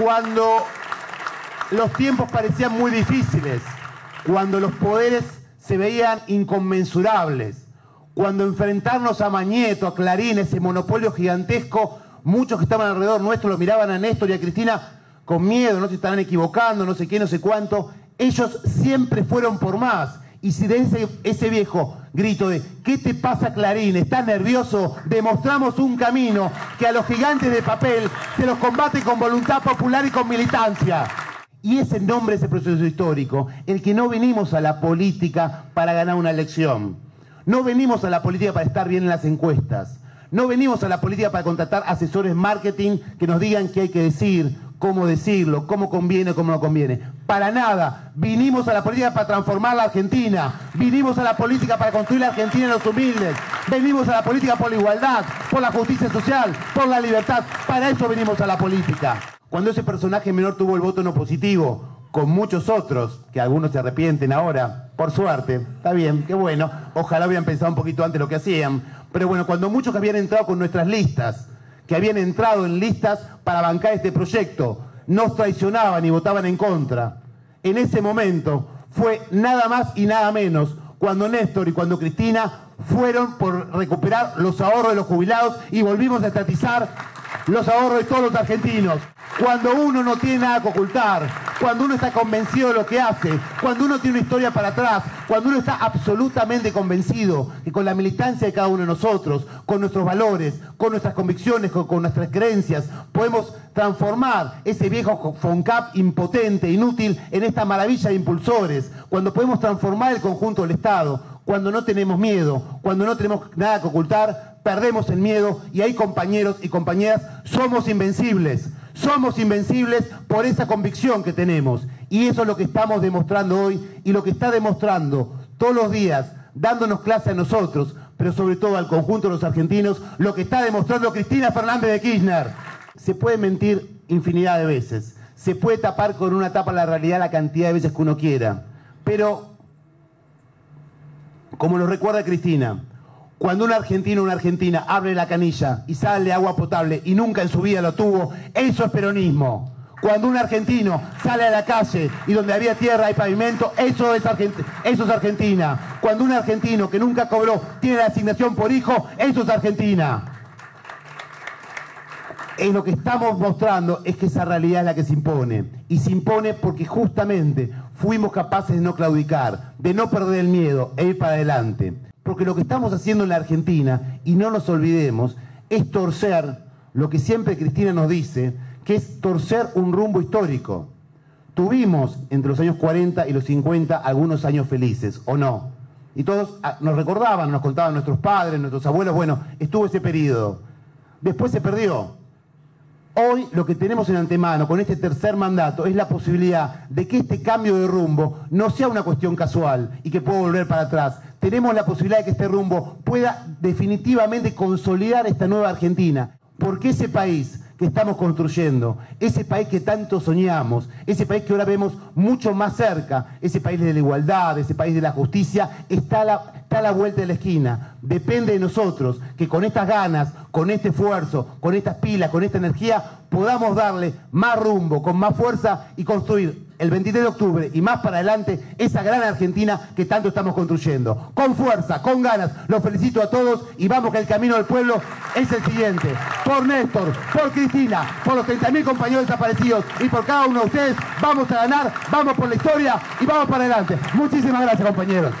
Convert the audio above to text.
cuando los tiempos parecían muy difíciles, cuando los poderes se veían inconmensurables, cuando enfrentarnos a Mañeto, a Clarín, ese monopolio gigantesco, muchos que estaban alrededor nuestro lo miraban a Néstor y a Cristina con miedo, no se estarán equivocando, no sé qué, no sé cuánto. Ellos siempre fueron por más. Y si de ese, ese viejo grito de ¿qué te pasa Clarín? ¿Estás nervioso? Demostramos un camino que a los gigantes de papel se los combate con voluntad popular y con militancia. Y ese nombre, ese proceso histórico, el que no venimos a la política para ganar una elección. No venimos a la política para estar bien en las encuestas. No venimos a la política para contratar asesores marketing que nos digan qué hay que decir, cómo decirlo, cómo conviene, cómo no conviene. Para nada. Vinimos a la política para transformar la Argentina. Vinimos a la política para construir la Argentina en los humildes. Venimos a la política por la igualdad, por la justicia social, por la libertad. Para eso venimos a la política. Cuando ese personaje menor tuvo el voto no positivo, con muchos otros, que algunos se arrepienten ahora, por suerte, está bien, qué bueno, ojalá hubieran pensado un poquito antes lo que hacían, pero bueno, cuando muchos habían entrado con nuestras listas, que habían entrado en listas para bancar este proyecto, nos traicionaban y votaban en contra, en ese momento fue nada más y nada menos cuando Néstor y cuando Cristina fueron por recuperar los ahorros de los jubilados y volvimos a estatizar los ahorros de todos los argentinos. Cuando uno no tiene nada que ocultar, cuando uno está convencido de lo que hace, cuando uno tiene una historia para atrás, cuando uno está absolutamente convencido que con la militancia de cada uno de nosotros, con nuestros valores, con nuestras convicciones, con, nuestras creencias, podemos transformar ese viejo FONCAP impotente, inútil, en esta maravilla de impulsores, cuando podemos transformar el conjunto del Estado, cuando no tenemos miedo, cuando no tenemos nada que ocultar, perdemos el miedo y hay compañeros y compañeras, somos invencibles. Somos invencibles por esa convicción que tenemos. Y eso es lo que estamos demostrando hoy y lo que está demostrando todos los días, dándonos clase a nosotros, pero sobre todo al conjunto de los argentinos, lo que está demostrando Cristina Fernández de Kirchner. Se puede mentir infinidad de veces, se puede tapar con una tapa la realidad la cantidad de veces que uno quiera, pero como nos recuerda Cristina, cuando un argentino o una argentina abre la canilla y sale agua potable y nunca en su vida lo tuvo, eso es peronismo. Cuando un argentino sale a la calle y donde había tierra hay pavimento, eso es, eso es Argentina. Cuando un argentino que nunca cobró tiene la asignación por hijo, eso es Argentina. En lo que estamos mostrando es que esa realidad es la que se impone. Y se impone porque justamente fuimos capaces de no claudicar, de no perder el miedo e ir para adelante. Porque lo que estamos haciendo en la Argentina, y no nos olvidemos, es torcer lo que siempre Cristina nos dice, que es torcer un rumbo histórico. Tuvimos entre los años 40 y los 50 algunos años felices, ¿o no? Y todos ah, nos recordaban, nos contaban nuestros padres, nuestros abuelos, bueno, estuvo ese periodo. Después se perdió. Hoy lo que tenemos en antemano con este tercer mandato es la posibilidad de que este cambio de rumbo no sea una cuestión casual y que pueda volver para atrás. Tenemos la posibilidad de que este rumbo pueda definitivamente consolidar esta nueva Argentina. Porque ese país que estamos construyendo, ese país que tanto soñamos, ese país que ahora vemos mucho más cerca, ese país de la igualdad, ese país de la justicia, está la, está a la vuelta de la esquina. Depende de nosotros que con estas ganas, con este esfuerzo, con estas pilas, con esta energía, podamos darle más rumbo, con más fuerza y construir el 23 de octubre y más para adelante esa gran Argentina que tanto estamos construyendo. Con fuerza, con ganas. Los felicito a todos y vamos que el camino del pueblo es el siguiente. Por Néstor, por Cristina, por los 30.000 compañeros desaparecidos y por cada uno de ustedes, vamos a ganar, vamos por la historia y vamos para adelante. Muchísimas gracias compañeros.